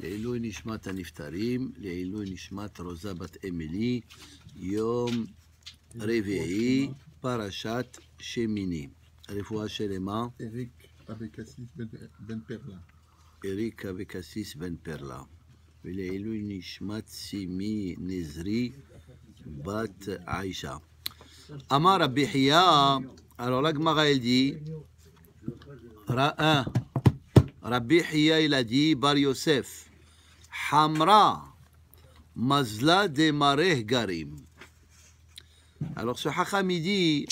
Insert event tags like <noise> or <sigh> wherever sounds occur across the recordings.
לעילוי נשמת הנפטרים, לעילוי נשמת רוזה בת אמילי, יום רביעי, פרשת שמיני. רפואה שלמה, Eric Abekassis Ben, ben Perla. אריק אבקסיס בן פרלה. ולעילוי נשמת סימי נזרי, בת עיישה. אמר רבי חייא, alors la Gemara elle dit, Ra- un, Rabbi Hiya il a dit, Bar Yosef, Hamra, Mazla de Mareh Garim. Alors ce Hacham il dit,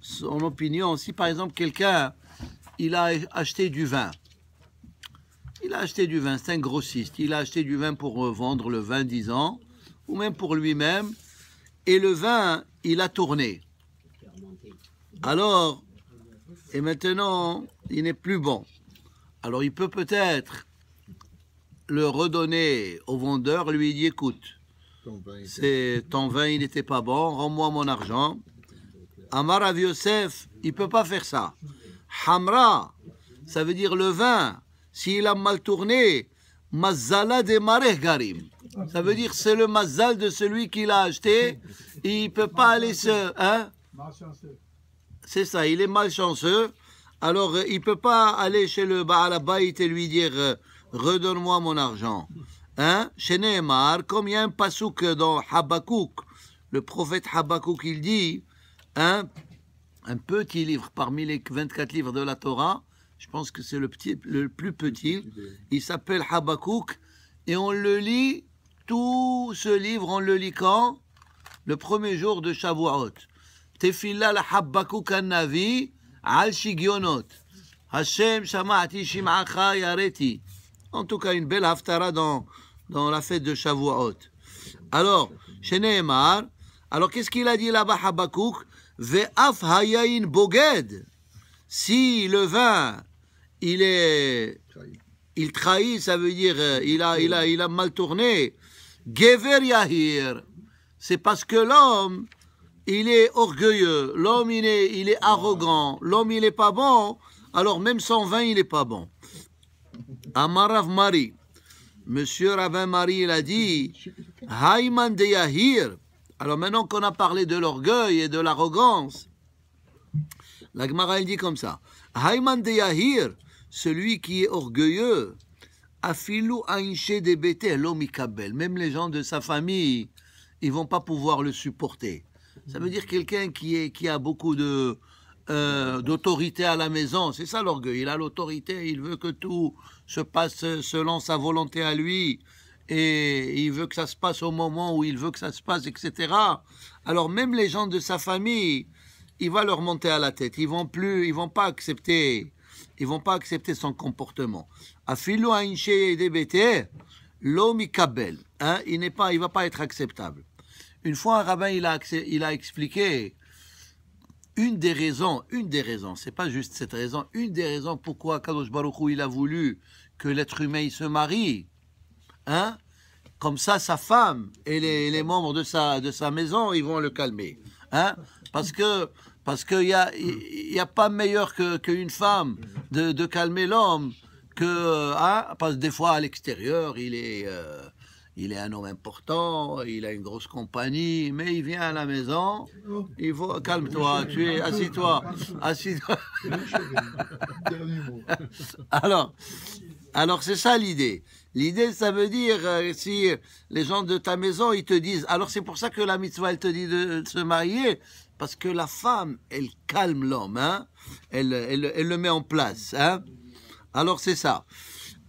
son opinion, si par exemple quelqu'un, il a acheté du vin, il a acheté du vin, c'est un grossiste, il a acheté du vin pour vendre le vin 10 ans, ou même pour lui-même, et le vin, il a tourné. Alors, et maintenant, il n'est plus bon. Alors, il peut peut-être le redonner au vendeur, lui dit, écoute, Ton vin est- c'est ton vin, il n'était pas bon, rends-moi mon argent. Amar Rav Yosef, il peut pas faire ça. Hamra, ça veut dire le vin, s'il a mal tourné, mazala de mareh garim. Ça veut dire c'est le mazal de celui qui l'a acheté, il peut pas aller se... Hein? C'est ça, il est malchanceux. Alors, euh, il peut pas aller chez le Baal et lui dire euh, redonne-moi mon argent. Hein Chez Nehemar, comme il y a un pasouk dans Habakkuk, le prophète Habakkuk, il dit, hein, un petit livre parmi les 24 livres de la Torah, je pense que c'est le, plus petit, il s'appelle Habakkuk, et on le lit, tout ce livre, on le lit quand? Le premier jour de Shavuot. Tefillah la Habakkuk al-Navi, al-Shigionot. Hashem shama'ati shim'acha yareti. En tout cas, une belle haftara dans, dans la fête de Shavuot. Alors, chez Nehemar, alors qu'est-ce qu'il a dit là-bas, Habakkuk? Ve'af hayayin boged. Si le vin, il est, il trahit, ça veut dire, euh, il a, il a, il a mal tourné. Gever yahir. C'est parce que l'homme, il est orgueilleux, l'homme il est, il est arrogant, l'homme il est pas bon, alors même son vin il est pas bon. Amarav Mari, Monsieur Ravin Marie il a dit, Haïman de Yahir. Alors maintenant qu'on a parlé de l'orgueil et de l'arrogance, la Gemara elle dit comme ça, Haïman de Yahir, celui qui est orgueilleux, Afilu Ainche de Bete Lomikabel, même les gens de sa famille, ils vont pas pouvoir le supporter. Ça veut dire quelqu'un qui, qui a beaucoup de, euh, d'autorité à la maison. C'est ça l'orgueil. Il a l'autorité, il veut que tout se passe selon sa volonté à lui. Et il veut que ça se passe au moment où il veut que ça se passe, etc. Alors même les gens de sa famille, il va leur monter à la tête. Ils vont plus, ils vont pas accepter, ils vont pas accepter son comportement. Afilu ainche debete, l'homme. Hein, il n'est pas, il va pas être acceptable. Une fois, un rabbin, il a expliqué une des raisons, une des raisons, c'est pas juste cette raison, une des raisons pourquoi Kadosh Baruch il a voulu que l'être humain il se marie, hein, comme ça sa femme et les, membres de sa, de sa maison, ils vont le calmer, hein, parce que parce qu'il y a, il y a pas meilleur que qu'une femme de, de calmer l'homme que, hein, parce que des fois à l'extérieur, il est euh, il est un homme important, il a une grosse compagnie, mais il vient à la maison, calme-toi, tu es, assis-toi, mot. <laughs> Alors, alors c'est ça l'idée. L'idée, ça veut dire, euh, si les gens de ta maison, ils te disent, alors c'est pour ça que la mitzvah, elle te dit de, se marier, parce que la femme, elle calme l'homme, hein, elle, elle, elle le met en place, hein. Alors c'est ça.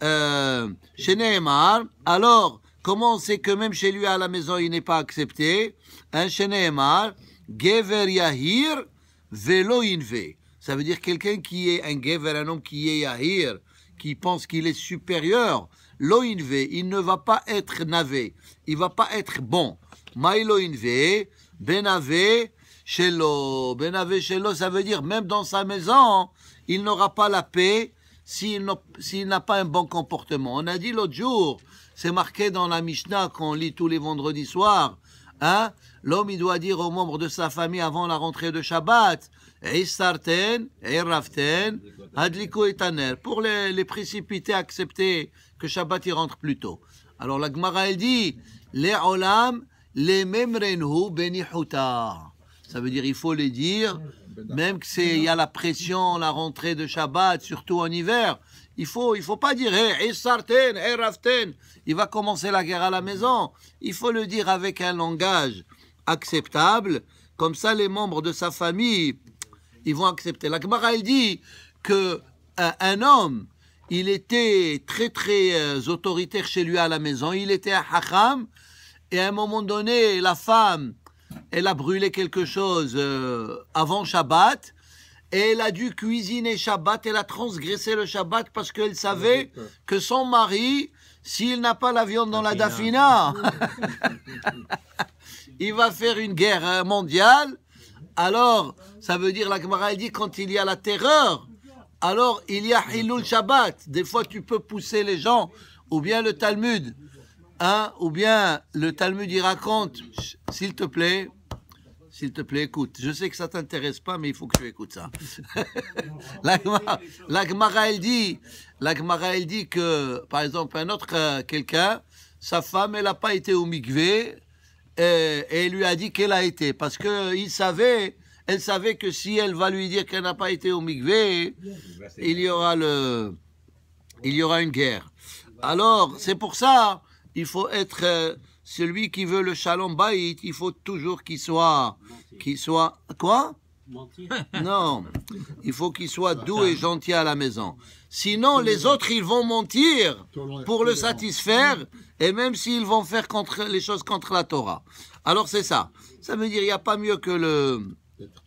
Euh, chez Nehemar, alors, comment on sait que même chez lui à la maison, il n'est pas accepté? Nehemar, Gever Yahir Velo Inve. Ça veut dire quelqu'un qui est un Gever, un homme qui est Yahir, qui pense qu'il est supérieur. Lo Inve, il ne va pas être navé, il va pas être bon. Maïlo Inve, Benave, Shelo. Benave Shelo, ça veut dire même dans sa maison, il n'aura pas la paix s'il n'a pas un bon comportement. On a dit l'autre jour, c'est marqué dans la Mishnah qu'on lit tous les vendredis soirs, hein, l'homme il doit dire aux membres de sa famille avant la rentrée de Shabbat, Eraften, Adliko et Taner. Pour les, les précipités, accepter que Shabbat y rentre plus tôt. Alors la Gemara, elle dit, les olam, les memrenhu benihuta. Ça veut dire, il faut les dire, même que c'est, il y a la pression, la rentrée de Shabbat, surtout en hiver. Il faut, il faut pas dire, hey, Istarten, Eraften. Il va commencer la guerre à la maison. Il faut le dire avec un langage acceptable. Comme ça, les membres de sa famille, ils vont accepter. La Gemara, elle dit que un, un homme, il était très très euh, autoritaire chez lui à la maison. Il était un hacham. Et à un moment donné, la femme, elle a brûlé quelque chose euh, avant Shabbat. Et elle a dû cuisiner Shabbat. Elle a transgressé le Shabbat parce qu'elle savait que son mari, s'il n'a pas la viande dans la dafina, <laughs> il va faire une guerre euh, mondiale. Alors, ça veut dire, la Gemara elle dit, quand il y a la terreur, alors il y a Hilul Shabbat. Des fois, tu peux pousser les gens, ou bien le Talmud, hein, ou bien le Talmud, il raconte, s'il te plaît, s'il te plaît, écoute. Je sais que ça t'intéresse pas, mais il faut que tu écoutes ça. <laughs> la, Gemara, elle dit, elle dit que, par exemple, un autre euh, quelqu'un, sa femme, elle n'a pas été au mikvé, et, il lui a dit qu'elle a été, parce que il savait, elle savait que si elle va lui dire qu'elle n'a pas été au mikvé, il y aura le, il y aura une guerre. Alors, c'est pour ça, il faut être euh, celui qui veut le shalom bayit, il faut toujours qu'il soit, qu'il soit, quoi? <laughs> Non, il faut qu'il soit doux et gentil à la maison. Sinon, les autres, ils vont mentir pour le satisfaire, et même s'ils vont faire contre, les choses contre la Torah. Alors c'est ça. Ça veut dire, il n'y a pas mieux que le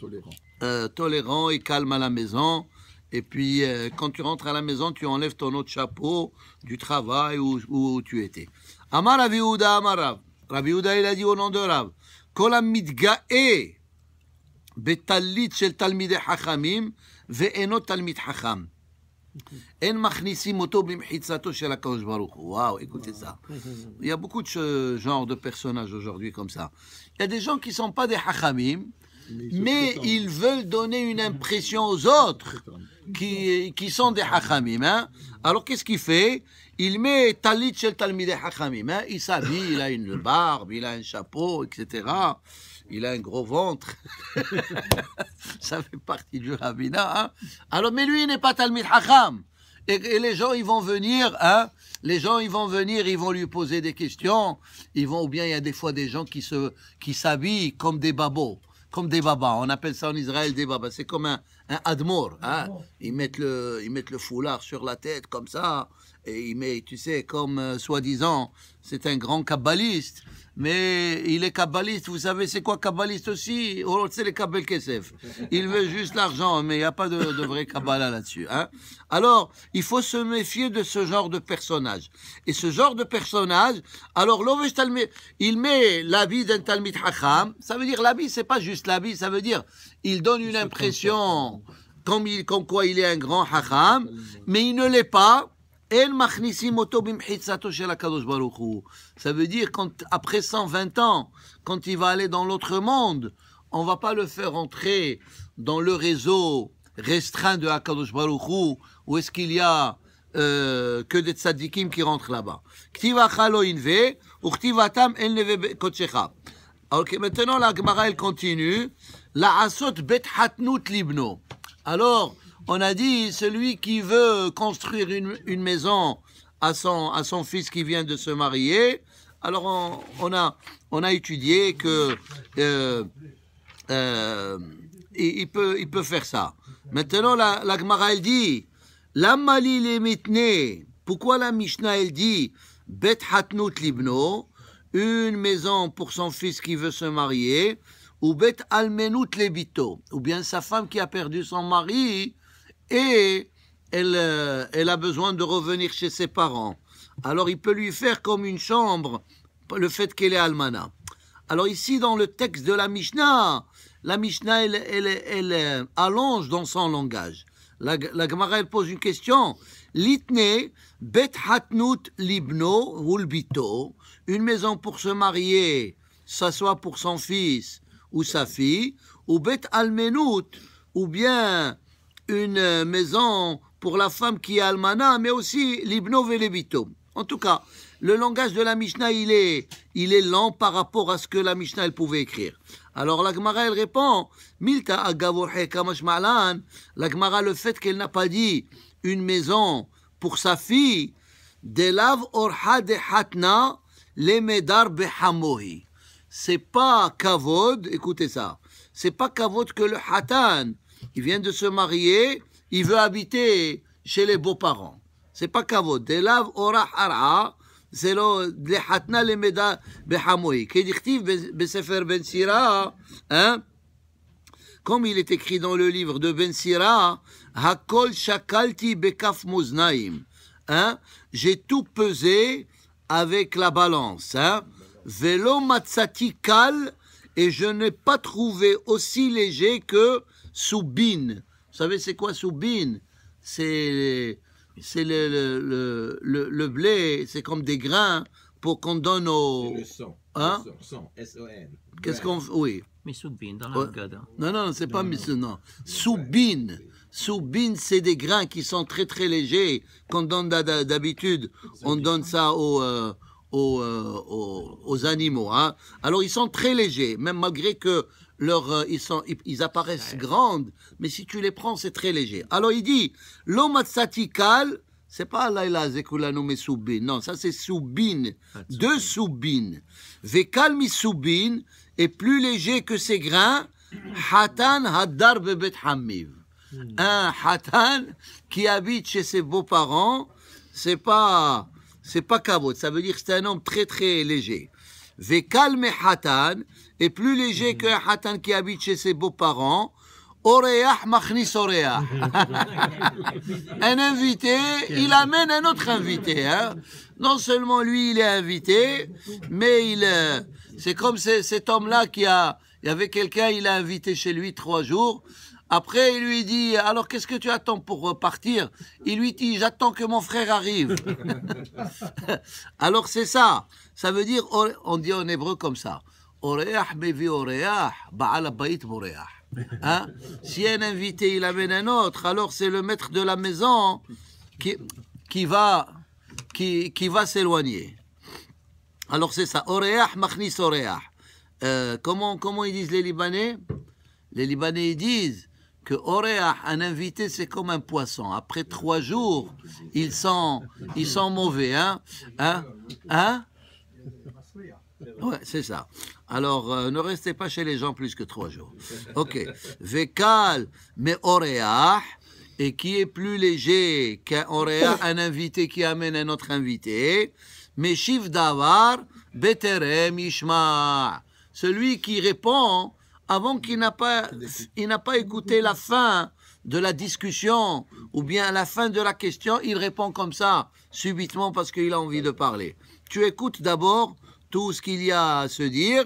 tolérant. euh, tolérant et calme à la maison. Et puis, euh, quand tu rentres à la maison, tu enlèves ton autre chapeau du travail où, où tu étais. Amar Rav Yehuda Amar Rav. Rav Yehuda, il a dit au nom de Rav. Kol המתגאה בטלית של תלמידי חכמים ואינו תלמיד חכם. אין מכניסים אותו במחיצתו של הקדוש ברוך הוא. וואו, écoutez ça. Il y a beaucoup de ce genre de personnages aujourd'hui comme ça. Il y a des gens qui ne sont pas des hachamim, mais ils veulent donner une impression aux autres qui, qui sont des hachamim. Hein? Alors qu'est-ce qu'il fait? Il met talit shel talmidei hachamim. Hein? Il s'habille, il a une barbe, il a un chapeau, etc. Il a un gros ventre. <laughs> Ça fait partie du rabbinat. Hein? Alors, mais lui, il n'est pas talmid hacham. Et, et les gens, ils vont venir, hein, les gens, ils vont venir, ils vont lui poser des questions. Ils vont, ou bien il y a des fois des gens qui se, qui s'habillent comme des babos, comme des babas. On appelle ça en Israël des babas. C'est comme un, un admor, hein. Ils mettent le, ils mettent le foulard sur la tête comme ça. Et il met, tu sais, comme euh, soi-disant, c'est un grand kabbaliste. Mais il est kabbaliste, vous savez, c'est quoi kabbaliste aussi? Oh, C'est les Kabbal Kesef. Il veut juste l'argent, mais il n'y a pas de, de vrai Kabbalah là-dessus. Hein alors, il faut se méfier de ce genre de personnage. Et ce genre de personnage, alors, l'Ovesh il met l'habit d'un Talmid Hacham. Ça veut dire, l'habit, c'est pas juste l'habit, ça veut dire, il donne une impression comme, il, comme quoi il est un grand Hacham, mais il ne l'est pas. Ça veut dire quand après 120 ans, quand il va aller dans l'autre monde, on va pas le faire entrer dans le réseau restreint de Hakadosh Baruch où est-ce qu'il y a euh, que des tzadikim qui rentrent là-bas. Ktiva chalo inve, ou ktivatam el neve kotshecha. Ok, maintenant la Gemara elle continue. La asot bet hatnut libno. Alors, on a dit, celui qui veut construire une, maison à son, à son fils qui vient de se marier, alors on, a, on a étudié que euh, euh, il, peut, il peut faire ça. Maintenant, la, la Gemara, elle dit, la mali les pourquoi la Mishnah, elle dit, bet hatnut libno, une maison pour son fils qui veut se marier, ou bet almenut lebito, ou bien sa femme qui a perdu son mari, et elle, euh, elle a besoin de revenir chez ses parents. Alors il peut lui faire comme une chambre le fait qu'elle est almana. Alors ici dans le texte de la Mishnah, la Mishnah elle, elle, elle, euh, allonge dans son langage. La, la Gemara elle pose une question. Litne bet hatnut libno hulbito, une maison pour se marier, ça soit pour son fils ou sa fille, ou bet almenut ou bien une maison pour la femme qui est almana, mais aussi l'ibno velebito. En tout cas, le langage de la Mishnah, il est, il est lent par rapport à ce que la Mishnah elle pouvait écrire. Alors la Gemara, elle répond, Milta agavurhe kamash ma'lan. La Gemara, le fait qu'elle n'a pas dit une maison pour sa fille, delav orha de hatna le medar behamohi. C'est pas kavod, écoutez ça, c'est pas kavod que le hatan, il vient de se marier, il veut habiter chez les beaux-parents. C'est pas kavod. Delav ora hara, c'est le hatna le medar behamohi. Kédictif besefer ben sira, hein, comme il est écrit dans le livre de Ben Sira, Hakol shakalti bekaf muznaim. Hein? J'ai tout pesé avec la balance. Hein? Velo matzati kal, et je n'ai pas trouvé aussi léger que soubin. Vous savez, c'est quoi soubin C'est c'est le, le, le, le, le blé, c'est comme des grains pour qu'on donne au. Le sang. Hein? Le sang, sang, S-O-N. Qu'est-ce qu'on. Oui. Misubin dans Ouais. la Haggadah. Non, non, c'est pas mis non. Soubine. Soubine, c'est des grains qui sont très très légers. Qu'on donne d'ha- d'ha- d'habitude, on donne ça aux, euh, aux, euh, aux, aux animaux. Hein. Alors ils sont très légers, même malgré que leur, euh, ils, sont, ils, ils apparaissent grandes, mais si tu les prends, c'est très léger. Alors il dit, l'omatsatikal, c'est pas laila zekulanu mais soubine. Non, ça c'est soubine. Deux soubines. Vekal mi soubine est plus léger que ces grains. Hatan haddar bebet hamiv. Un hatan qui habite chez ses beaux-parents, c'est pas, c'est pas kavod. Ça veut dire que c'est un homme très très léger. Vekal hatan est plus léger qu'un hatan qui habite chez ses beaux-parents. Oreach machnis oreach. <laughs> un invité, il amène un autre invité. Hein. Non seulement lui, il est invité, mais il, euh, c'est comme ce- cet homme-là qui a, il y avait quelqu'un, il a invité chez lui trois jours. Après, il lui dit, alors qu'est-ce que tu attends pour partir Il lui dit, j'attends que mon frère arrive. <laughs> alors c'est ça. Ça veut dire, on dit en hébreu comme ça. Hein? Si un invité, il amène un autre, alors c'est le maître de la maison qui, qui va, qui, qui va s'éloigner. Alors c'est ça. Oreach machnis oreach. Euh, comment, comment ils disent les Libanais? Les Libanais disent que oreach, un invité, c'est comme un poisson. Après trois jours, ils sont, ils sont mauvais. Hein? Hein, hein? <laughs> Ouais, c'est ça. Alors, euh, ne restez pas chez les gens plus que trois jours. Ok. <laughs> Vekal, mais et qui est plus léger qu'un oreach, un invité qui amène un autre invité. Mais shif davar, beterem ishma. Celui qui répond avant qu'il n'a pas, il n'a pas écouté la fin de la discussion ou bien à la fin de la question, il répond comme ça, subitement, parce qu'il a envie de parler. Tu écoutes d'abord tout ce qu'il y a à se dire,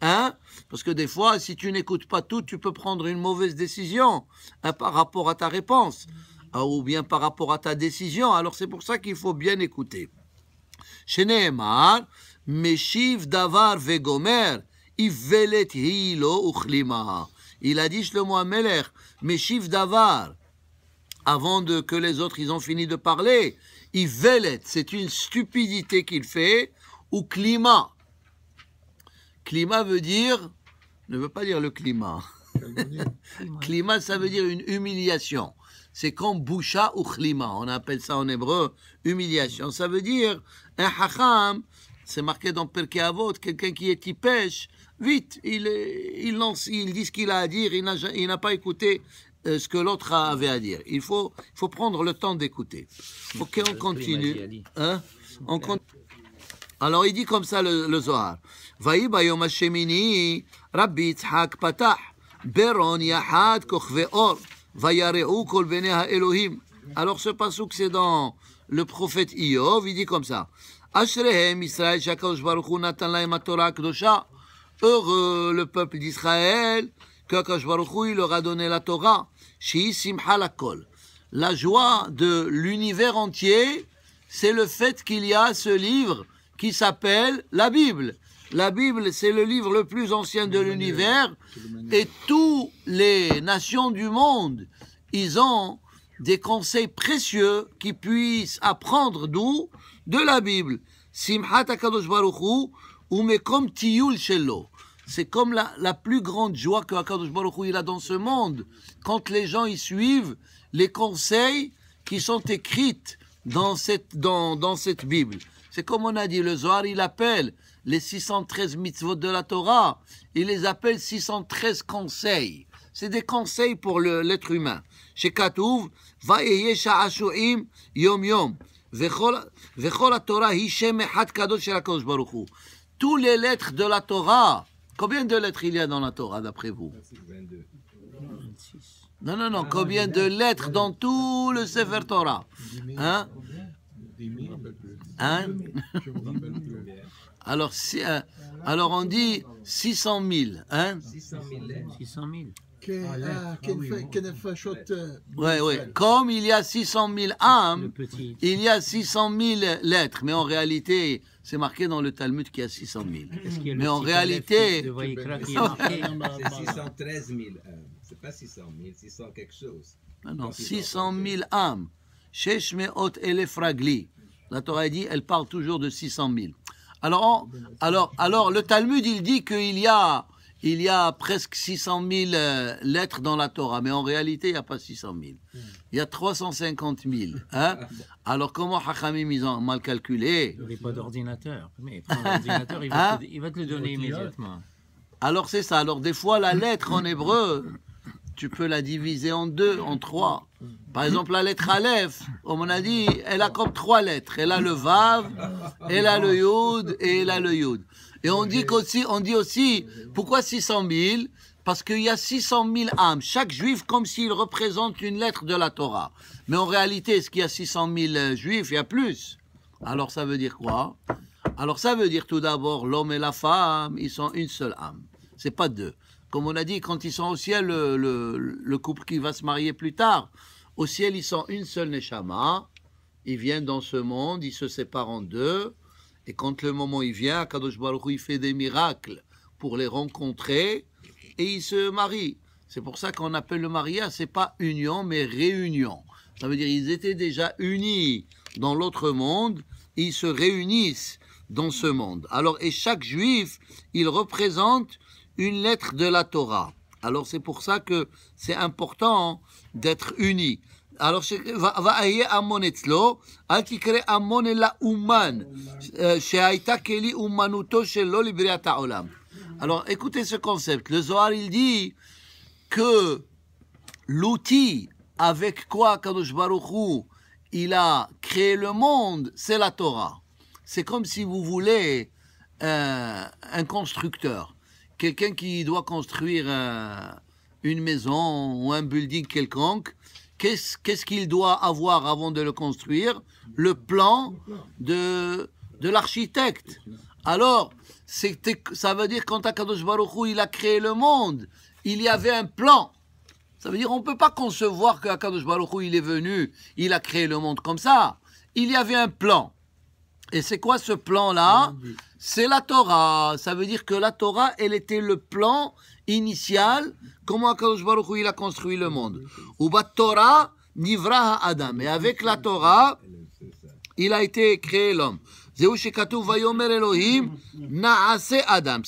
hein, parce que des fois, si tu n'écoutes pas tout, tu peux prendre une mauvaise décision hein, par rapport à ta réponse, hein, ou bien par rapport à ta décision. Alors c'est pour ça qu'il faut bien écouter. Chez Nehemar, Meshiv Davar Vegomer, Ivelet Hilo Il a dit, le moi Melech, Meshiv Davar, avant de, que les autres, ils ont fini de parler. Ivelet, c'est une stupidité qu'il fait, ou climat. Climat veut dire, ne veut pas dire le climat. <laughs> climat, ça veut dire une humiliation. C'est comme boucha ou climat. On appelle ça en hébreu humiliation. Ça veut dire un hacham, c'est marqué dans Perkevot. Quelqu'un qui est pêche, vite, il, il lance, il dit ce qu'il a à dire, il n'a pas écouté ce que l'autre avait à dire. Il faut, il faut prendre le temps d'écouter. Ok, on continue. Hein? On con- alors il dit comme ça le, le Zohar. ויהי ביום השמיני רבי יצחק פתח ברון יחד כוכבי אור ויראו כל בני האלוהים. Alors ce pasuk c'est dans le prophète Iov, il dit comme ça. אשריהם ישראל שהקדוש ברוך הוא נתן להם התורה הקדושה. Heureux le peuple d'Israël que הקדוש ברוך הוא il leur a donné la Torah. La joie de l'univers entier, c'est le fait qu'il y a ce livre qui s'appelle la Bible. La Bible, c'est le livre le plus ancien de l'univers et toutes les nations du monde, ils ont des conseils précieux qui puissent apprendre d'où? De la Bible. Ou. C'est comme la, la plus grande joie que HaKadosh Baruch Hu, il a dans ce monde, quand les gens y suivent les conseils qui sont écrits dans cette, dans, dans cette Bible. C'est comme on a dit, le Zohar, il appelle les 613 mitzvot de la Torah, il les appelle 613 conseils. C'est des conseils pour l'être humain. Chez Katouv, sha'ashu'im yom yom. Vechol vechol Torah hi shem echad kadosh. Tous les lettres de la Torah, combien de lettres il y a dans la Torah d'après vous? Non, non, non, combien de lettres dans tout le Sefer Torah? Hein? Hein? Alors, si- euh, alors on dit 600 000, hein? 600 000 lettres. 600 000. Que- ah, fachette, euh, Ouais. Comme il y a 600 000 Le âmes, il y a 600 000 lettres. Mais en réalité, c'est marqué dans le Talmud qu'il y a 600 000. Est-ce qu'il y a le Mais en réalité- Aleph de Vaïkra qui est marqué C'est 613 000 âmes. C'est pas 600 000, 600 quelque chose. Non, non, 600 000 âmes. Shesh me'ot elef ragli. La Torah dit, elle parle toujours de 600 000. Alors, alors, alors le Talmud, il dit qu'il y a, il y a presque 600 000 euh, lettres dans la Torah, mais en réalité, il n'y a pas 600 000. Il y a 350 000. Hein <laughs> alors, comment Hachamim, ils ont mal calculé? Il n'y pas d'ordinateur. Mais prends l'ordinateur, il, va Hein? te- il va te le donner immédiatement. Alors c'est ça. Alors des fois, la lettre en hébreu, tu peux la diviser en deux, en trois. Par exemple, la lettre Aleph, comme on a dit, elle a comme trois lettres. Elle a le Vav, elle a le Yud et elle a le Yud. Et on dit, qu'aussi, on dit aussi, pourquoi 600 000 Parce qu'il y a 600 000 âmes. Chaque juif comme s'il représente une lettre de la Torah. Mais en réalité, est-ce qu'il y a 600 000 euh, juifs? Il y a plus. Alors ça veut dire quoi? Alors ça veut dire tout d'abord l'homme et la femme, ils sont une seule âme. C'est pas deux. Comme on a dit, quand ils sont au ciel, le, le- le couple qui va se marier plus tard, au ciel, ils sont une seule neshama. Ils viennent dans ce monde, ils se séparent en deux. Et quand le moment il vient, Kadosh Baruch il fait des miracles pour les rencontrer et ils se marient. C'est pour ça qu'on appelle le mariage, c'est pas union, mais réunion. Ça veut dire ils étaient déjà unis dans l'autre monde, ils se réunissent dans ce monde. Alors, et chaque juif, il représente une lettre de la Torah. Alors, c'est pour ça que c'est important d'être unis Alors, ש- ו- והיה המון אצלו, אל תקרא המון אלא אומן, אה, שהייתה כלי אומנותו שלו לבריאת העולם. Alors, écoutez ce concept. Le Zohar, il dit que l'outil avec quoi Kadosh Baruch Hu, il a créé le monde, c'est la Torah. C'est comme si vous voulez euh, un constructeur, quelqu'un qui doit construire euh, une maison ou un building quelconque. Qu'est-ce qu'il doit avoir avant de le construire? Le plan de, de l'architecte. Alors, ça veut dire quand Akadosh Baruch Hu, il a créé le monde, il y avait un plan. Ça veut dire on ne peut pas concevoir que Akadosh Baruch Hu, il est venu, il a créé le monde comme ça. Il y avait un plan. Et c'est quoi ce plan-là? C'est la Torah. Ça veut dire que la Torah, elle était le plan initial, comment Akadosh Baruch Hu, il a construit le monde? Ubat Torah, Nivra Adam. Et avec la Torah, il a été créé l'homme. C'est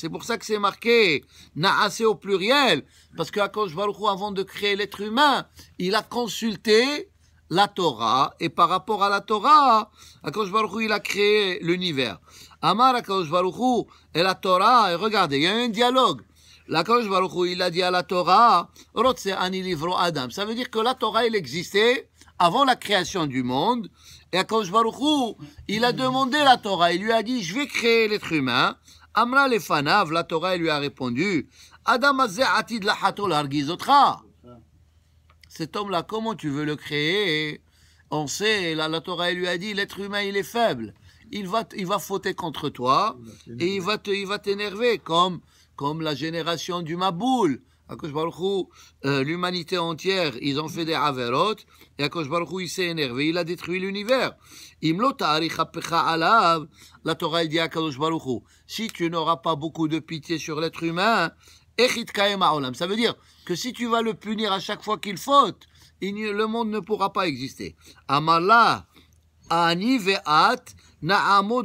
pour ça que c'est marqué naase au pluriel, parce que Akadosh Baruch Hu, avant de créer l'être humain, il a consulté la Torah, et par rapport à la Torah, Akadosh Baruch Hu, il a créé l'univers. Amar Akadosh Baruch Hu, et la Torah, et regardez, il y a un dialogue. L'Akadosh Baruch Hu, il a dit à la Torah, Rotse ani livro Adam. Ça veut dire que la Torah, elle existait avant la création du monde. Et Akadosh Baruch Hu, il a demandé la Torah. Il lui a dit, je vais créer l'être humain. Amra lefanav, la Torah, elle lui a répondu, Adam atid lahato largizotra. Cet homme-là, comment tu veux le créer? On sait, la, la Torah, elle lui a dit, l'être humain, il est faible. Il va, il va fauter contre toi et il va te, il va t'énerver comme, comme la génération du Maboul. Euh, l'humanité entière, ils ont fait des averot, et Akadosh Baruch Hu, il s'est énervé, il a détruit l'univers. La Torah dit à Akadosh Baruch Hu, si tu n'auras pas beaucoup de pitié sur l'être humain. Ça veut dire que si tu vas le punir à chaque fois qu'il faute, le monde ne pourra pas exister. Amala, ani ve'at, na'amo.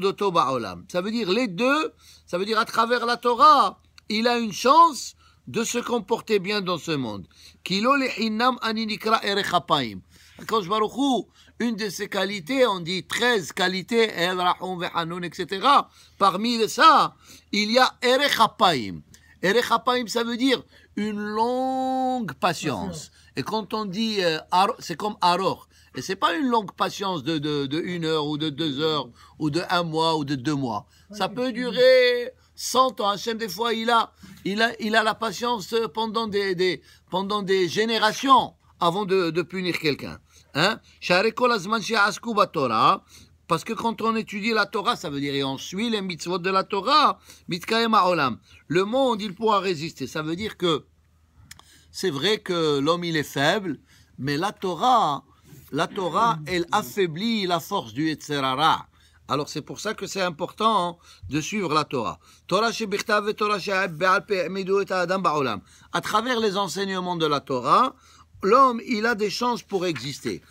Ça veut dire les deux, ça veut dire à travers la Torah, il a une chance de se comporter bien dans ce monde. Baruch Hu, une de ses qualités, on dit 13 qualités, etc. Parmi ça, il y a Erech Hapaim. Erech Hapaim, ça veut dire une longue patience. Et quand on dit, euh, c'est comme Aror. Et c'est pas une longue patience de, de, de une heure ou de deux heures ou de un mois ou de deux mois. Ça peut durer 100 ans. Hachem, des fois, il a, il a, il a la patience pendant des, des, pendant des générations avant de, de punir quelqu'un. Hein? Parce que quand on étudie la Torah, ça veut dire et on suit les mitzvot de la Torah, mitkayem ha'olam. Le monde, il pourra résister. Ça veut dire que c'est vrai que l'homme, il est faible, mais la Torah, la Torah, elle affaiblit la force du Yetzerara. Alors c'est pour ça que c'est important hein, de suivre la Torah. Torah et Torah À travers les enseignements de la Torah, l'homme, il a des chances pour exister.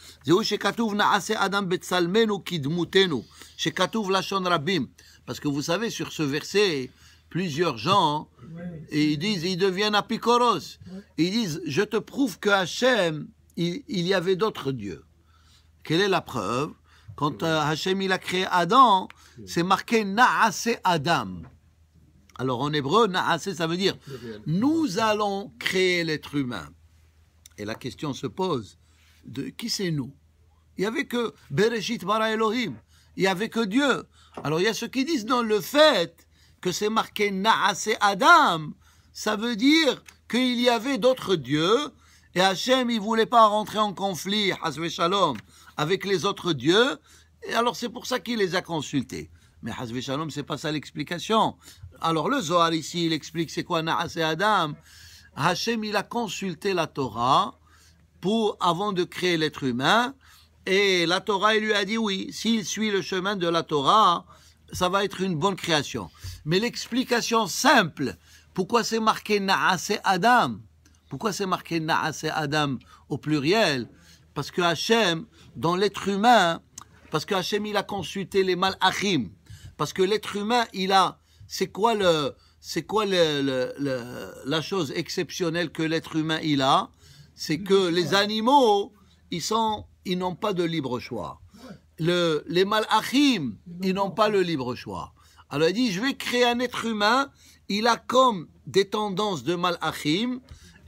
Parce que vous savez, sur ce verset, plusieurs gens, ils disent, ils deviennent apicoros. Ils disent, je te prouve que Hachem, il y avait d'autres dieux. Quelle est la preuve? Quand euh, Hachem, il a créé Adam, c'est marqué Naase Adam. Alors en hébreu, Naase, ça veut dire, nous allons créer l'être humain. Et la question se pose, de qui c'est nous? Il n'y avait que Bereshit bara Elohim. Il n'y avait que Dieu. Alors il y a ceux qui disent, non, le fait que c'est marqué Naase Adam, ça veut dire qu'il y avait d'autres dieux, et Hachem, il voulait pas rentrer en conflit, Shalom, avec les autres dieux, et alors c'est pour ça qu'il les a consultés. Mais Hasve Shalom, c'est pas ça l'explication. Alors le Zohar ici, il explique c'est quoi Naase Adam. Hachem, il a consulté la Torah pour, avant de créer l'être humain, et la Torah, il lui a dit oui, s'il suit le chemin de la Torah, ça va être une bonne création. Mais l'explication simple, pourquoi c'est marqué Naase Adam? Pourquoi c'est marqué Naase Adam au pluriel? Parce que Hachem, dans l'être humain, parce que Hachem, il a consulté les malachim. Parce que l'être humain, il a. C'est quoi le. C'est quoi la chose exceptionnelle que l'être humain il a? C'est que les animaux, ils sont, ils n'ont pas de libre choix. Le, les malachim, ils n'ont pas le libre choix. Alors il dit, je vais créer un être humain, il a comme des tendances de malachim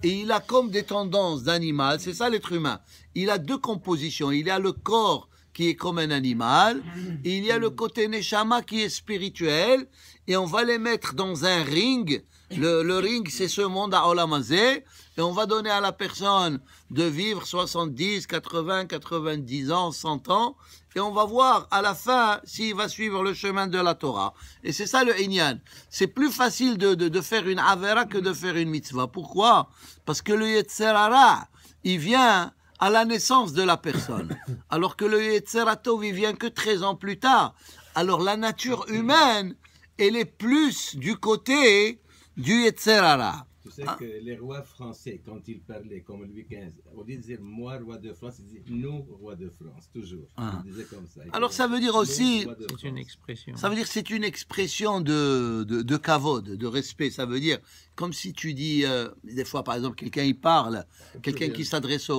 et il a comme des tendances d'animal. C'est ça l'être humain. Il a deux compositions. Il a le corps qui est comme un animal, et il y a le côté neshama qui est spirituel, et on va les mettre dans un ring. Le, le ring, c'est ce monde à Olamazé, et on va donner à la personne de vivre 70, 80, 90 ans, 100 ans, et on va voir à la fin s'il va suivre le chemin de la Torah. Et c'est ça le Inyan. C'est plus facile de, de, faire une Avera que de faire une mitzvah. Pourquoi? Parce que le Yetzerara, il vient à la naissance de la personne. Alors que le Yetzeratov, il vient que 13 ans plus tard. Alors la nature humaine, elle est plus du côté du Yetzerara. Tu sais Ah. que les rois français, quand ils parlaient, comme Louis XV, au lieu de dire moi, roi de France, ils disaient nous, roi de France, toujours. Ah. Ils disaient comme ça. Ils Alors, ça veut dire aussi- C'est une expression. Ça veut dire que c'est une expression de, de, de kavod, de respect. Ça veut dire, comme si tu dis, euh, des fois, par exemple, quelqu'un il parle, quelqu'un qui s'adresse au,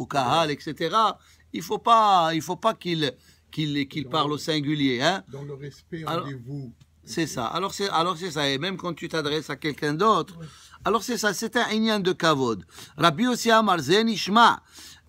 au kahal, etc. Il faut pas, il faut pas qu'il qu'il qu'il parle au singulier, hein. Dans le respect, on Alors- dit vous. C'est ça. Alors c'est alors c'est ça. Et même quand tu t'adresses à quelqu'un d'autre, alors c'est ça. C'est un inyan de kavod. Rabbi Yossi Amar זה נשמע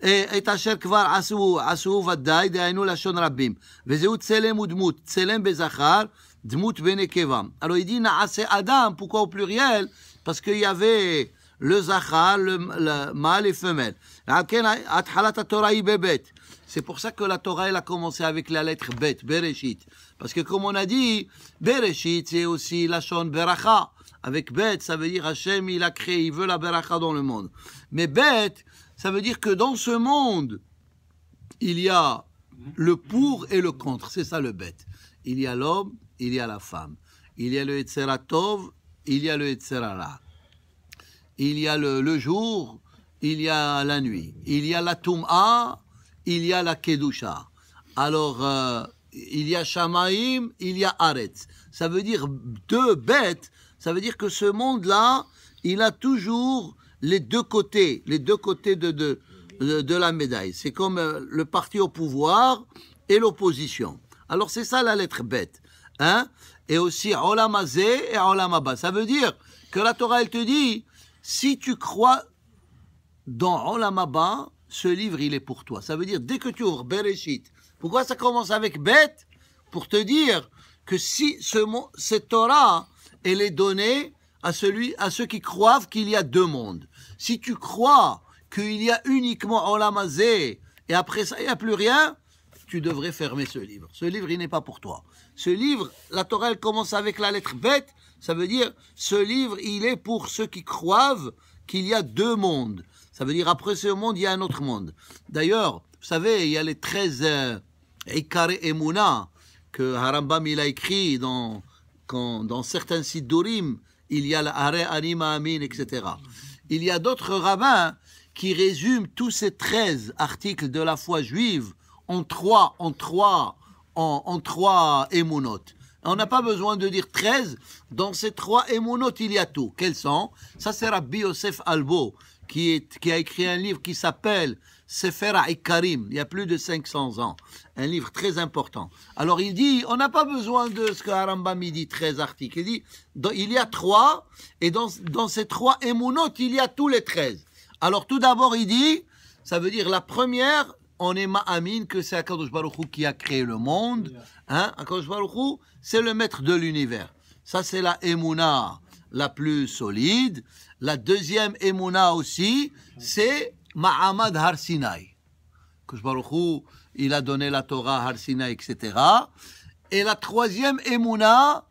אה, את אשר כבר עשו, עשו ודאי, דהיינו לשון רבים. וזהו צלם ודמות, צלם בזכר, דמות בנקבה. Alors il dit נעשה Adam, pourquoi au pluriel Parce qu'il y avait le zachar, le, le mâle et femelle. ועל כן התחלת התורה היא בבית. C'est pour ça que la Torah elle a commencé avec la lettre Bet, Bereshit. Parce que comme on a dit, Bereshit, c'est aussi la Shon Beracha. Avec Bet, ça veut dire Hachem, il a créé, il veut la Beracha dans le monde. Mais Bet, ça veut dire que dans ce monde, il y a le pour et le contre. C'est ça le Bet. Il y a l'homme, il y a la femme. Il y a le Etzeratov, il y a le Etzerara. Il y a le, jour, il y a la nuit. Il y a la Tum'a, il y a la Kedusha. Alors, euh, il y a Shamaim, il y a Aretz. Ça veut dire deux bêtes. Ça veut dire que ce monde-là, il a toujours les deux côtés, les deux côtés de, de, de, la médaille. C'est comme euh, le parti au pouvoir et l'opposition. Alors, c'est ça la lettre bête. Hein? Et aussi Olamazé et Olamaba. Ça veut dire que la Torah, elle te dit, si tu crois dans Olamaba, ce livre, il est pour toi. Ça veut dire, dès que tu ouvres Bereshit, pourquoi ça commence avec bête? Pour te dire que si ce, cette Torah, elle est donnée à, celui, à ceux qui croient qu'il y a deux mondes. Si tu crois qu'il y a uniquement Olamazé, et après ça, il n'y a plus rien, tu devrais fermer ce livre. Ce livre, il n'est pas pour toi. Ce livre, la Torah, elle commence avec la lettre bête. Ça veut dire, ce livre, il est pour ceux qui croient qu'il y a deux mondes. Ça veut dire, après ce monde, il y a un autre monde. D'ailleurs, vous savez, il y a les 13 euh, Ikare Emouna que Harambam, il a écrit dans, quand, dans certains sites d'Urim. Il y a la Hare Anima Amin, etc. Il y a d'autres rabbins qui résument tous ces 13 articles de la foi juive en trois, en trois, en, trois émonotes. On n'a pas besoin de dire 13. Dans ces trois émonotes, il y a tout. Quels sont? Ça, c'est Rabbi Yosef Albo, qui, est, qui a écrit un livre qui s'appelle Sefer Ikarim, il y a plus de 500 ans. Un livre très important. Alors, il dit, on n'a pas besoin de ce que Harambam dit, 13 articles. Il dit, il y a trois, et dans, dans ces trois émonotes, il y a tous les 13. Alors, tout d'abord, il dit, ça veut dire la première, on est ma'amin que c'est Akadosh Baruch Hu qui a créé le monde. Hein? Akadosh Baruch Hu, c'est le maître de l'univers. Ça, c'est la Emouna la plus solide. La deuxième Emouna aussi, c'est Ma'amad Har Sinai. Hu, il a donné la Torah Har Sinai, etc. Et la troisième Emouna,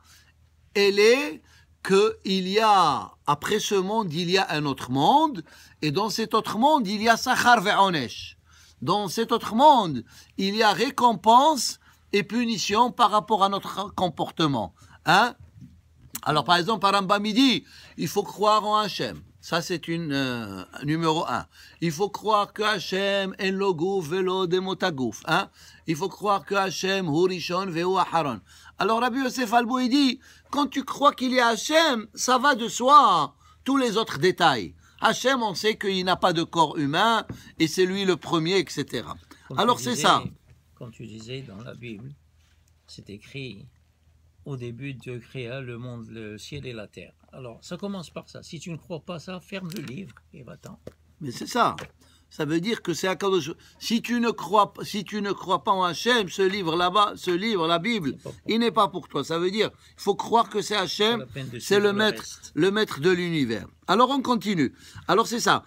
elle est qu'il y a, après ce monde, il y a un autre monde, et dans cet autre monde, il y a Sachar ve'onesh. Dans cet autre monde, il y a récompense et punition par rapport à notre comportement. Hein? Alors, par exemple, Arambam il dit, il faut croire en Hachem. Ça, c'est une euh, numéro un. Il faut croire que Hachem le gouf velo de motagouf. Hein? Il faut croire que Hachem hu rishon vehu aharon. Alors, Rabbi Yosef Albo, il dit, quand tu crois qu'il y a Hachem, ça va de soi, tous les autres détails. Hachem, on sait qu'il n'a pas de corps humain, et c'est lui le premier, etc. Comme Alors, c'est ça. Comme tu disais dans la Bible, c'est écrit au début Dieu créa le monde, le ciel et la terre. Alors, ça commence par ça. Si tu ne crois pas ça, ferme le livre et va-t'en. Mais c'est ça. Ça veut dire que c'est Akadosh. Si tu ne crois, pas- si tu ne crois pas en Hachem, ce livre là-bas, ce livre, la Bible, il n'est pas pour toi. Ça veut dire, il faut croire que c'est Hachem, c'est le maître, le maître de l'univers. Alors on continue. Alors c'est ça.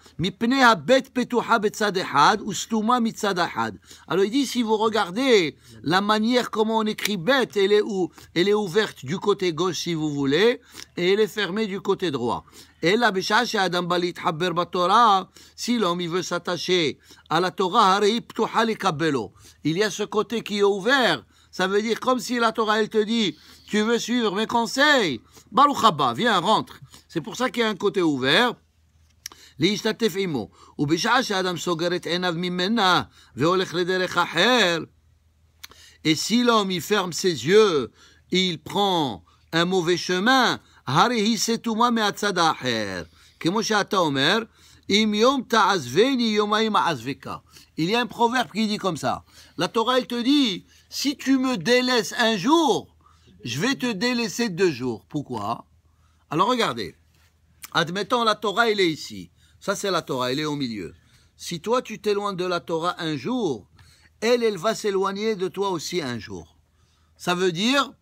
Alors il dit, si vous regardez la manière comment on écrit bête, elle est où Elle est ouverte du côté gauche si vous voulez, et elle est fermée du côté droit. Et là, בשעה שהאדם בא להתחבר בתורה, si l'homme il veut s'attacher à la Torah, הרי היא פתוחה לקבלו. Il y a ce côté qui est ouvert. Ça veut dire comme si la Torah, elle te dit, tu veux suivre mes conseils, Baruch haba, viens, rentre. C'est pour ça qu'il y a un côté ouvert. להשתתף עמו. ובשעה שאדם סוגר את עיניו ממנה והולך לדרך אחר, et si l'homme il ferme ses yeux, il prend un mauvais chemin, הרי היא סתומה מהצד האחר. כמו שאתה אומר, אם יום תעזבני יומיים אעזבך. Il y a un proverbe qui dit comme ça. La Torah, elle te dit, si tu me délaisses un jour, je vais te délaisser deux jours. Pourquoi Alors regardez. Admettons, la Torah, elle est ici. Ça, c'est la Torah, elle est au milieu. Si toi, tu t'éloignes de la Torah un jour, elle, elle va s'éloigner de toi aussi un jour. Ça veut dire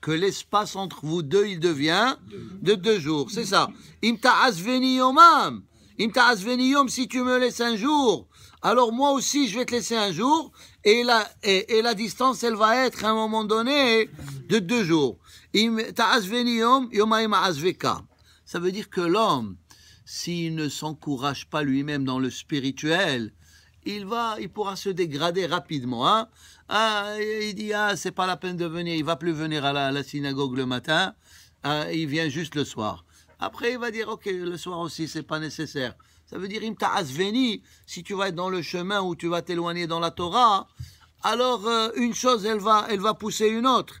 que l'espace entre vous deux, il devient de deux jours. C'est ça. Im ta'azveni yomam. Im ta'azveni yom, si tu me laisses un jour, alors moi aussi, je vais te laisser un jour. Et la, et, et la distance, elle va être à un moment donné de deux jours. Im- ta'azveni yom, yomaim azveka. Ça veut dire que l'homme, s'il ne s'encourage pas lui-même dans le spirituel, il va, il pourra se dégrader rapidement. Hein? Ah, il dit ah c'est pas la peine de venir, il va plus venir à la, synagogue le matin, Ah, il vient juste le soir. Après il va dire ok le soir aussi c'est pas nécessaire. Ça veut dire im ta'azveni, si tu vas être dans le chemin où tu vas t'éloigner dans la Torah, alors euh, une chose elle va, elle va pousser une autre.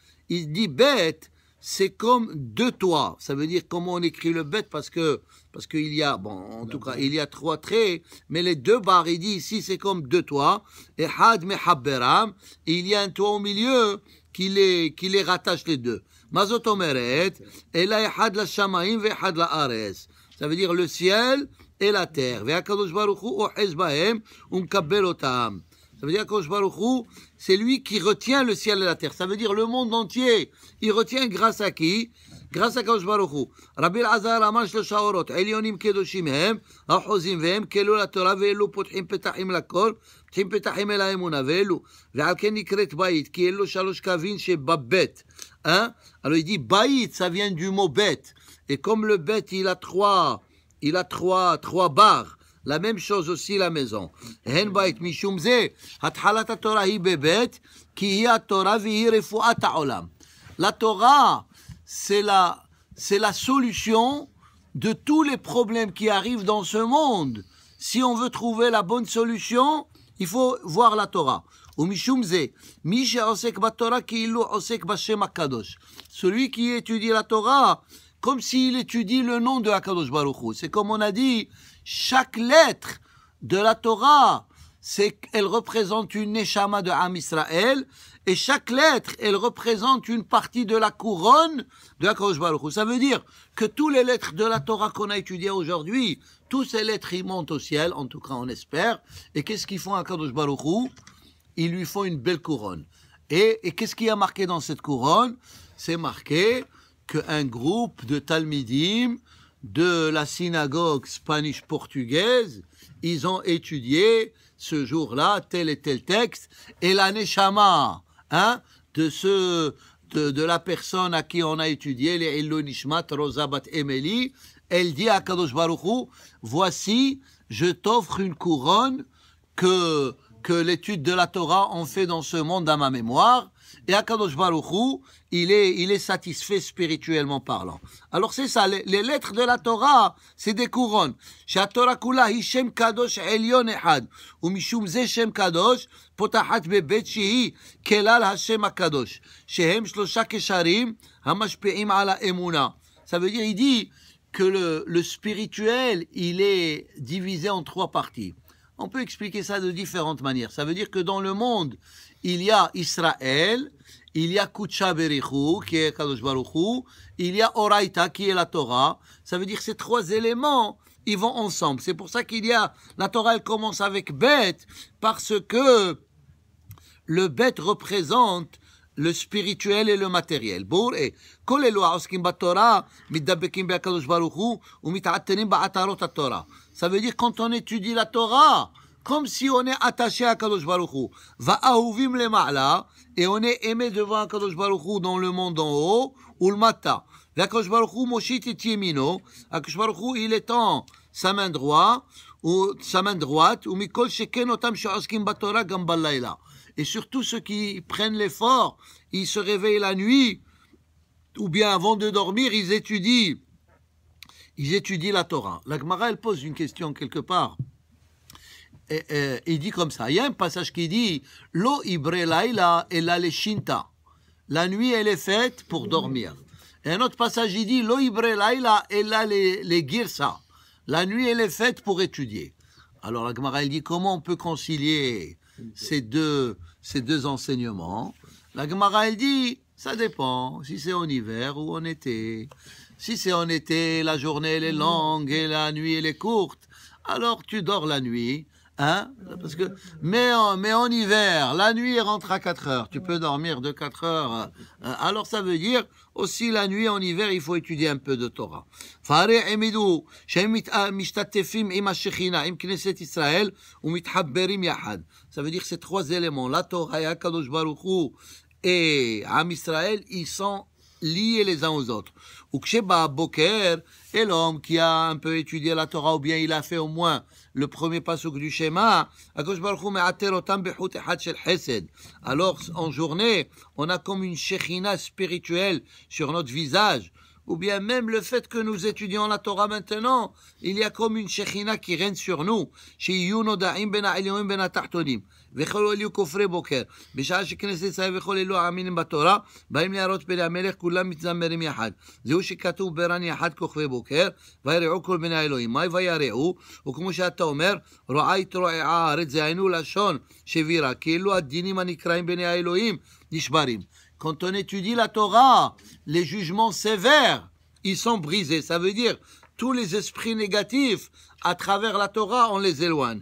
Il dit bête, c'est comme deux toits. Ça veut dire comment on écrit le bête parce que parce qu'il y a bon en tout cas il y a trois traits, mais les deux barres il dit ici c'est comme deux toits. Et had mehabberam, il y a un toit au milieu qui les qui les rattache les deux. Mazotomeret, et là had la shamaim ve had la ares. Ça veut dire le ciel et la terre. Ve akadosh baruch hu ohez bahem umkabel otam. Ça veut dire qu'Oshbaruchou, c'est lui qui retient le ciel et la terre. Ça veut dire le monde entier. Il retient grâce à qui? Grâce à Kaush Rabbi Azar Amash le Shaorot, Elionim Kedoshim Hem, Ahozim Vem, Kelo la Torah Velo Potchim Petachim Lakol, Potchim Petachim El Aemuna Velo, Vealken Nikret Bait, qui est le Shalosh Kavin chez Babet. Hein? Alors il dit Bait, ça vient du mot bête. Et comme le bête, il a trois, il a trois, trois barres. La même chose aussi la maison. La Torah, c'est la, c'est la solution de tous les problèmes qui arrivent dans ce monde. Si on veut trouver la bonne solution, il faut voir la Torah. Celui qui étudie la Torah, comme s'il étudie le nom de Hakadosh Baruch Hu. C'est comme on a dit, chaque lettre de la Torah, c'est elle représente une neshama de Am Israël, et chaque lettre, elle représente une partie de la couronne de Hakadosh Baruch. Ça veut dire que toutes les lettres de la Torah qu'on a étudiées aujourd'hui, toutes ces lettres, ils montent au ciel, en tout cas on espère, et qu'est-ce qu'ils font à Hakadosh Baruch Ils lui font une belle couronne. Et, et qu'est-ce qui a marqué dans cette couronne? C'est marqué qu'un groupe de Talmidim de la synagogue spanish portugaise, ils ont étudié ce jour-là tel et tel texte, et la neshama, hein, de ce, de, la personne à qui on a étudié les Illo Nishmat, Rosa Bat Emeli, elle dit à Kadosh Baruch Hu, voici, je t'offre une couronne que, que l'étude de la Torah en fait dans ce monde à ma mémoire, et Akadosh Baruchou, il est, il est satisfait spirituellement parlant. Alors c'est ça, les, les, lettres de la Torah, c'est des couronnes. Torah Kula Hishem Kadosh Elyon Ehad. Umishum Ze Shem Kadosh, Potahat Bebet Shehi, Kelal Hashem Akadosh. Shehem Shlosha Kesharim, Hamashpeim Ala Emuna. Ça veut dire, il dit que le, le spirituel, il est divisé en trois parties. On peut expliquer ça de différentes manières. Ça veut dire que dans le monde, il y a Israël, il y a Kucha Berichu, qui est Kadosh Baruchu, il y a Oraita, qui est la Torah. Ça veut dire que ces trois éléments, ils vont ensemble. C'est pour ça qu'il y a, la Torah, elle commence avec bête, parce que le bête représente le spirituel et le matériel. Eh, Torah, ça veut dire quand on étudie la Torah, comme si on est attaché à Kadosh Baruchou. Va ahuvim le ma'la, et on est aimé devant Kadosh Baruchou dans le monde en haut, ou le mata. Kadosh Baruchou moshit et yemino. Kadosh Baruchou, il étend sa main droite, ou sa main droite, ou mikol sheken otam she'askim batora gam balayla. Et surtout ceux qui prennent l'effort, ils se réveillent la nuit, ou bien avant de dormir, ils étudient ils étudient la Torah. La Gemara, elle pose une question quelque part. Et, il dit comme ça. Il y a un passage qui dit Lo ibre laila leshinta. La nuit, elle est faite pour dormir. Et un autre passage, il dit Lo ibre laila les girsa. La nuit, elle est faite pour étudier. Alors la Gemara, elle dit comment on peut concilier ces deux, ces deux enseignements, la Gemara, elle dit, ça dépend, si c'est en hiver ou en été. Si c'est en été, la journée elle est mm. longue et la nuit elle est courte, alors tu dors la nuit. Hein? Parce que, mais, en, mais en hiver, la nuit rentre à 4 heures. Tu peux dormir de 4 heures. Euh, alors ça veut dire aussi la nuit en hiver, il faut étudier un peu de Torah. Ça veut dire ces trois éléments, la Torah, Kadosh Baruch Hu et Am Israël, ils sont liés les uns aux autres. Ou Ksheba Boker, et l'homme qui a un peu étudié la Torah, ou bien il a fait au moins le premier pasuk du schéma. Alors, en journée, on a comme une shechina spirituelle sur notre visage, ou bien même le fait que nous étudions la Torah maintenant, il y a comme une shechina qui règne sur nous. אלו כופרי בוקר. בשעה שכנסת ישראל וכל אלו האמינים בתורה, באים להראות פני המלך, כולם מתזמרים יחד. זהו שכתוב ברן יחד כוכבי בוקר, ויראו כל בני האלוהים. מהי ויראו? וכמו שאתה אומר, רועי תרועי הארץ, דהיינו לשון שבירה, כאילו הדינים הנקראים בני האלוהים נשברים. Quand on étudie la Torah, les jugements sévères, ils tous les esprits négatifs, à travers la Torah, on les éloigne.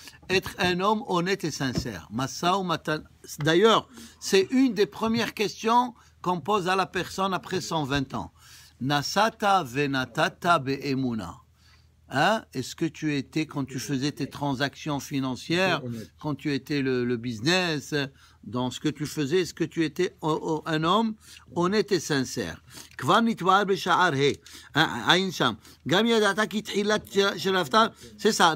être un homme honnête et sincère. D'ailleurs, c'est une des premières questions qu'on pose à la personne après 120 ans. Nasata venatata be'emuna. Hein, est-ce que tu étais, quand tu faisais tes transactions financières, quand tu étais le, business, dans ce que tu faisais, est-ce que tu étais oh, oh, un homme honnête et sincère? Hein, euh, c'est ça,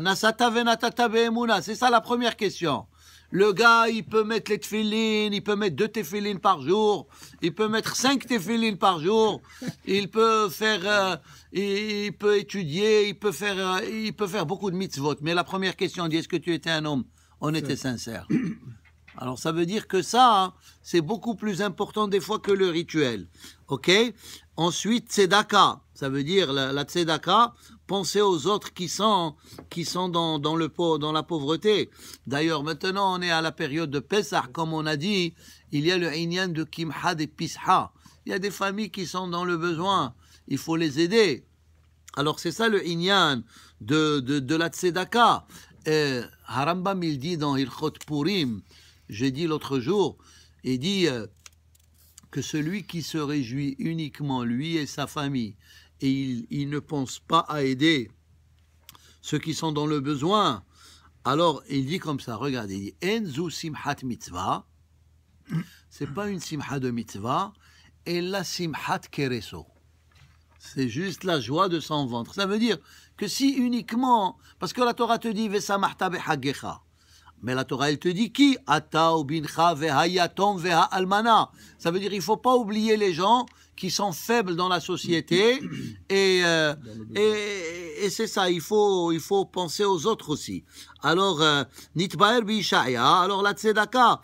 c'est ça la première question. Le gars, il peut mettre les tefilines, il peut mettre deux tefilines par jour, il peut mettre cinq tefilines par jour, <laughs> il peut faire, euh, il, il peut étudier, il peut faire, euh, il peut faire beaucoup de mitzvot. Mais la première question dit est-ce que tu étais un homme? Honnête et sincère. <coughs> Alors ça veut dire que ça, hein, c'est beaucoup plus important des fois que le rituel. Ok? Ensuite, tzedaka, ça veut dire la, la tzedaka, penser aux autres qui sont, qui sont dans, dans, le, dans la pauvreté. D'ailleurs, maintenant, on est à la période de Pessah, comme on a dit, il y a le inyan de Kimhad et Pisha. Il y a des familles qui sont dans le besoin, il faut les aider. Alors c'est ça le inyan de, de, de la tzedaka. Euh, Harambam, il dit dans Ilchot Purim, j'ai dit l'autre jour, il dit euh, que celui qui se réjouit uniquement, lui et sa famille, et il, ne pense pas à aider ceux qui sont dans le besoin, alors il dit comme ça, regardez, il dit, Enzu simhat mitzvah, c'est pas une simha de mitzvah, et la simhat kereso. C'est juste la joie de son ventre. Ça veut dire que si uniquement, parce que la Torah te dit Vesamachta behagecha, mais la Torah elle te dit qui Ata bincha veha almana. Ça veut dire il faut pas oublier les gens qui sont faibles dans la société et euh, et, et c'est ça. Il faut il faut penser aux autres aussi. Alors euh, nitbaer bishaya. Alors la tzedaka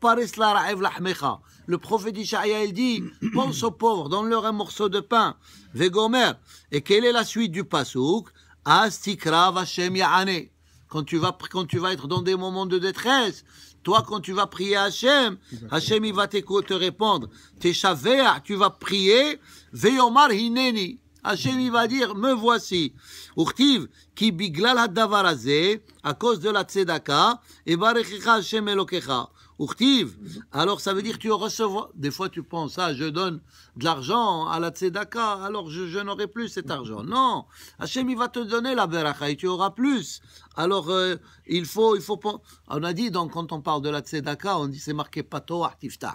paris la ra'ev lahmecha. Le prophète Ishaïa, il dit, <coughs> pense aux pauvres, donne-leur un morceau de pain. Vegomer. Et quelle est la suite du pasouk? Astikra Hashem Ya'ane. Quand tu vas, quand tu vas être dans des moments de détresse, toi, quand tu vas prier Hachem, Hachem, il va te répondre. Teshavea, tu vas prier, Veyomar Hineni. Hachem, il va dire, me voici. Urtiv, ki biglal hadavar hazeh, à cause de la tzedaka, et barechecha Hachem elokecha. Urtiv, alors ça veut dire tu recevoir. Des fois tu penses, ah, je donne de l'argent à la tzedaka, alors je, je n'aurai plus cet argent. <laughs> Non, Hachem il va te donner la beracha et tu auras plus. Alors euh, il faut, il faut. On a dit donc quand on parle de la tzedaka, on dit c'est marqué pato artiftah.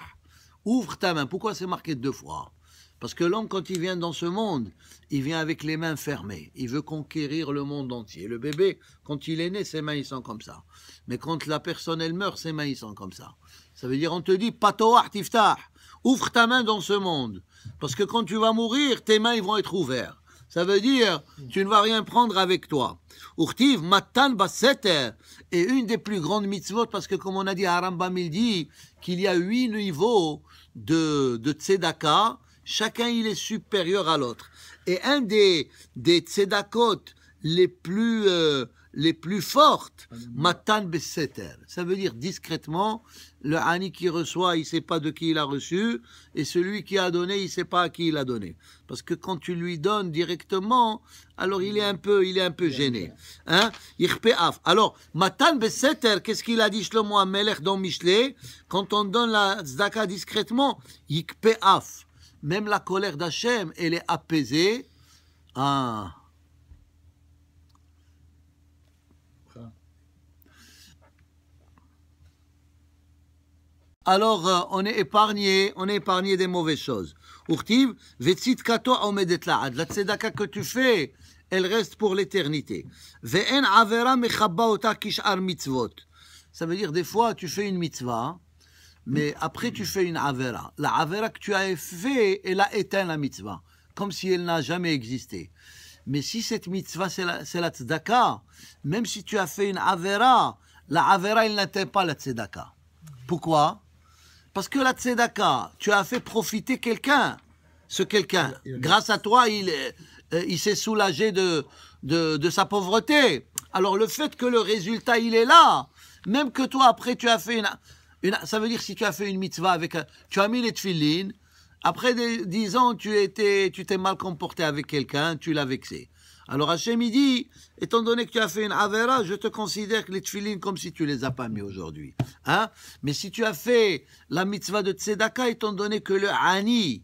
Ouvre ta main. Pourquoi c'est marqué deux fois? Parce que l'homme, quand il vient dans ce monde, il vient avec les mains fermées. Il veut conquérir le monde entier. Le bébé, quand il est né, ses mains, ils sont comme ça. Mais quand la personne, elle meurt, ses mains, ils sont comme ça. Ça veut dire, on te dit, patoah tiftah, ouvre ta main dans ce monde. Parce que quand tu vas mourir, tes mains, ils vont être ouvertes. Ça veut dire, tu ne vas rien prendre avec toi. Urtiv, matan baseter, est une des plus grandes mitzvot, parce que comme on a dit à Rambam, il dit qu'il y a huit niveaux de, de tzedaka, chacun il est supérieur à l'autre. Et un des, des tzedakot les plus, euh, les plus fortes, matan beseter. Ça veut dire discrètement, le Hani qui reçoit, il sait pas de qui il a reçu, et celui qui a donné, il sait pas à qui il a donné. Parce que quand tu lui donnes directement, alors il est un peu, il est un peu gêné. Hein? Alors, matan beseter, qu'est-ce qu'il a dit Shlomo Amelech dans Michelet? Quand on donne la tzedaka discrètement, yikpe'af. Même la colère d'Hachem, elle est apaisée. Ah. Alors, euh, on est épargné, on est épargné des mauvaises choses. Urtiv, vetzitkato omedet la'ad. La tzedaka que tu fais, elle reste pour l'éternité. Ve'en avera mechabba ota mitzvot. Ça veut dire, des fois, tu fais une mitzvah, mais après, tu fais une avera. La avera que tu as fait, elle a éteint la mitzvah, comme si elle n'a jamais existé. Mais si cette mitzvah, c'est la, la tzedaka, même si tu as fait une avera, la avera, elle n'atteint pas la tzedaka. Pourquoi? Parce que la tzedaka, tu as fait profiter quelqu'un. Ce quelqu'un, grâce à toi, il, euh, il s'est soulagé de, de, de sa pauvreté. Alors le fait que le résultat, il est là, même que toi, après, tu as fait une... une ça veut dire si tu as fait une mitzvah avec... un- Tu as mis les tefillin, après des- dix ans, tu étais, tu t'es mal comporté avec quelqu'un, tu l'as vexé. Alors Hachem, il dit, étant donné que tu as fait une avera, je te considère que les tefillin comme si tu les as pas mis aujourd'hui. Hein? Mais si tu as fait la mitzvah de tzedaka, étant donné que le ani,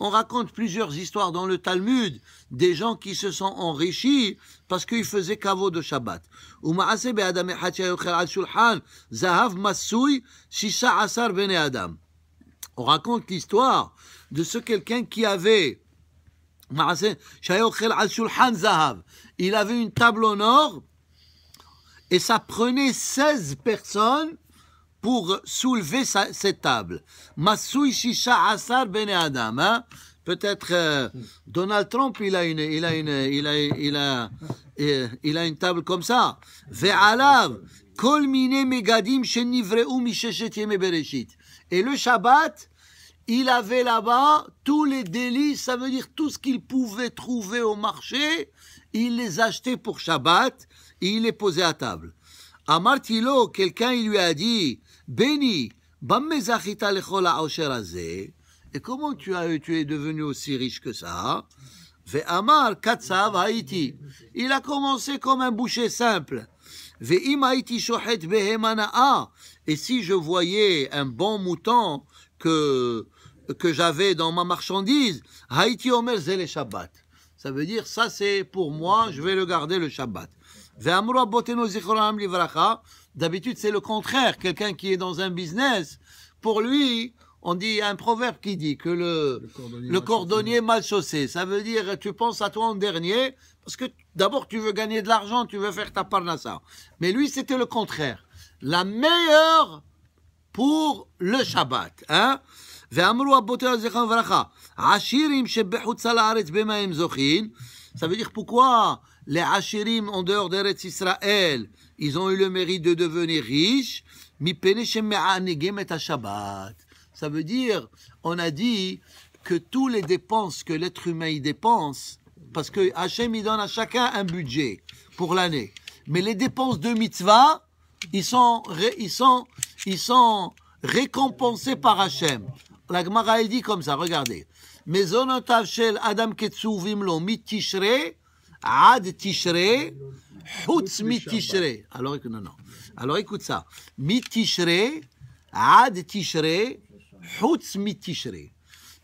On raconte plusieurs histoires dans le Talmud des gens qui se sont enrichis parce qu'ils faisaient caveau de Shabbat. On raconte l'histoire de ce quelqu'un qui avait il avait une table en or et ça prenait 16 personnes pour soulever cette table. Masoui Shisha Asar Ben Adam. hein. Peut-être euh, Donald Trump, il a une, il a une, il a, il a, euh, il a une table comme ça. Ve'alav kol mine megadim shenivreu bereshit. Et le Shabbat, il avait là-bas tous les délices, ça veut dire tout ce qu'il pouvait trouver au marché, il les achetait pour Shabbat et il les posait à table. Amartilo, quelqu'un il lui a dit, Béni, et comment tu, as, tu es devenu aussi riche que ça? Ve'amar katsav haïti. Il a commencé comme un boucher simple. Ve'im haïti shochet behemana'a. Et si je voyais un bon mouton que, que j'avais dans ma marchandise, haïti omer zele shabbat. Ça veut dire, ça c'est pour moi, je vais le garder le Shabbat. Ve'amru abotenu zichronam livracha. D'habitude, c'est le contraire. Quelqu'un qui est dans un business, pour lui, on dit, il y a un proverbe qui dit que le, le cordonnier, le mal, chaussé. ça veut dire tu penses à toi en dernier, parce que d'abord tu veux gagner de l'argent, tu veux faire ta parnassa. Mais lui, c'était le contraire. La meilleure pour le Shabbat. Hein? Ça veut dire pourquoi les Ashirim en dehors d'Eretz Israël, ils ont eu le mérite de devenir riches. Ça veut dire, on a dit que tous les dépenses que l'être humain y dépense, parce que Hachem il donne à chacun un budget pour l'année. Mais les dépenses de mitzvah, ils sont, ils sont, ils sont récompensés par Hachem. La Gemara elle dit comme ça, regardez. Mezonotav shel Adam ketzuvim lo mit Tishrei, ad Tishrei, chutz mit Tishrei. Alors, écoute- non, non. Alors écoute ça. Mit Tishrei, ad Tishrei, chutz mit Tishrei.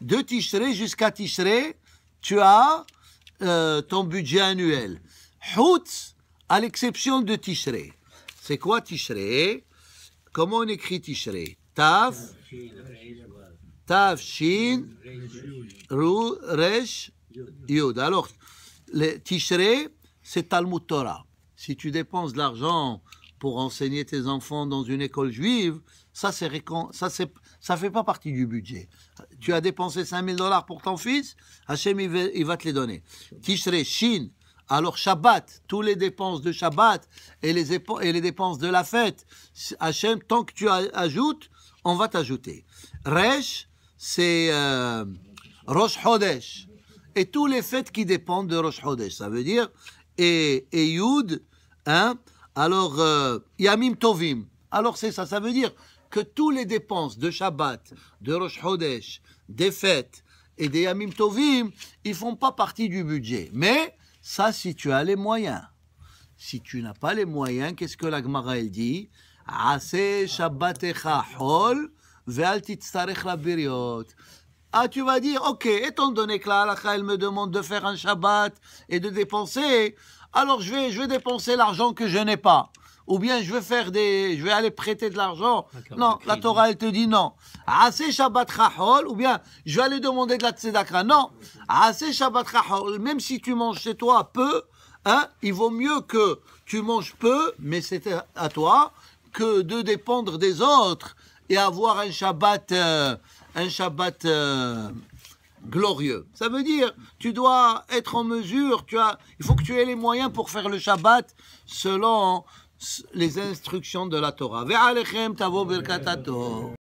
De Tishrei jusqu'à Tishrei, tu as euh, ton budget annuel. Chutz, à l'exception de Tishrei. C'est quoi Tishrei? Comment on écrit Tishrei? Taf, Taf, Shin, Ru, Resh, Yud. Alors, le Tishrei, c'est Talmud Torah. Si tu dépenses de l'argent pour enseigner tes enfants dans une école juive, ça c'est ça fait pas partie du budget. Tu as dépensé 5000 dollars pour ton fils, Hachem il va, te les donner. Tishrei, Shin, alors Shabbat, tous les dépenses de Shabbat et les, et les dépenses de la fête, Hachem, tant que tu ajoutes, on va t'ajouter. Resh, c'est euh, Rosh Chodesh. Et tous les fêtes qui dépendent de Rosh Chodesh, ça veut dire, et, et Yud, hein, alors euh, Yamim Tovim. Alors c'est ça, ça veut dire que tous les dépenses de Shabbat, de Rosh Chodesh, des fêtes et des Yamim Tovim, ils font pas partie du budget. Mais ça, si tu as les moyens. Si tu n'as pas les moyens, qu'est-ce que la Gemara elle dit? Ase Shabbatecha Hol ve'al. Ah, tu vas dire, ok, étant donné que la halakha, elle me demande de faire un Shabbat et de dépenser, alors je vais, je vais dépenser l'argent que je n'ai pas. Ou bien je vais faire des, je vais aller prêter de l'argent. Non, la. Torah, elle te dit non. Assez Shabbat Chachol, ou bien je vais aller demander de la tzedakah. Non. Assez Shabbat Chachol, même si tu manges chez toi peu, hein, il vaut mieux que tu manges peu, mais c'est à- à toi, que de dépendre des autres et avoir un Shabbat, euh, un Shabbat euh, glorieux. Ça veut dire, tu dois être en mesure, tu as, il faut que tu aies les moyens pour faire le Shabbat selon les instructions de la Torah.